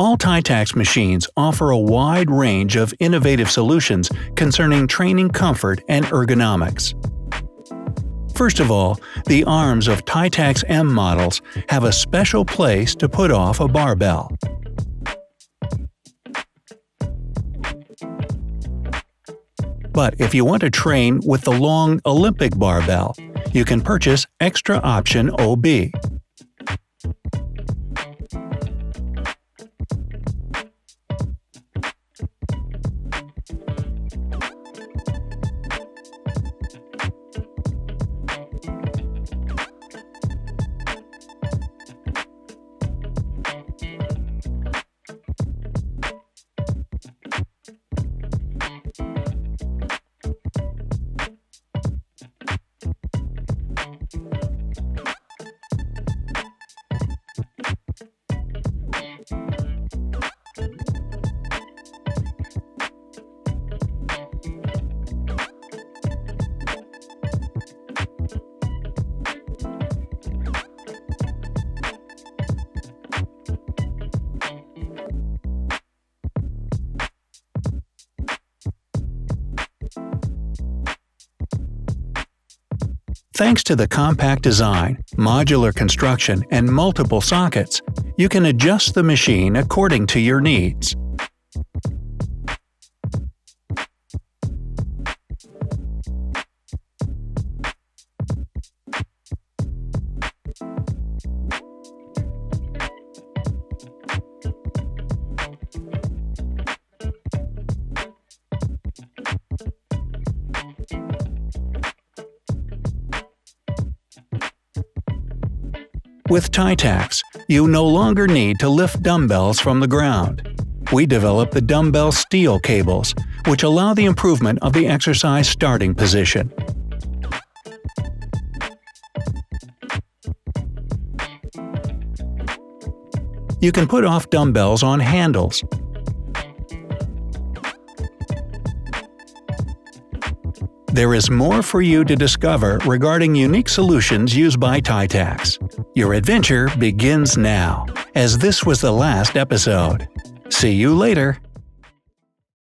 All Tytax machines offer a wide range of innovative solutions concerning training comfort and ergonomics. First of all, the arms of Tytax M models have a special place to put off a barbell. But if you want to train with the long Olympic barbell, you can purchase Extra Option OB. Thanks to the compact design, modular construction, and multiple sockets, you can adjust the machine according to your needs. With Tytax, you no longer need to lift dumbbells from the ground. We develop the dumbbell steel cables, which allow the improvement of the exercise starting position. You can put off dumbbells on handles, There is more for you to discover regarding unique solutions used by Tytax. Your adventure begins now, as this was the last episode. See you later!